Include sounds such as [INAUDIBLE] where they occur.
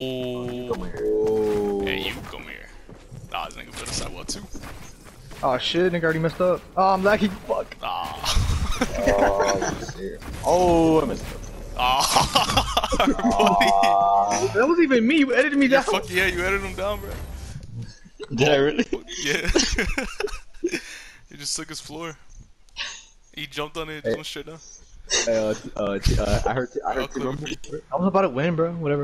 Oh. Oh. Hey, you come here. Nah, this nigga put us sidewall too. Oh shit, nigga already messed up. Oh, I'm lagging. Fuck. Ah. Oh, oh, I messed up. Oh, [LAUGHS] ah. buddy. That was even me. You edited me Yeah, down. fuck yeah, you edited him down, bro. [LAUGHS] Did I really? Yeah. [LAUGHS] he just took his floor. He jumped on it, hey. jumped straight down. Uh, uh, uh, I heard, I heard. I was about to win, bro. Whatever.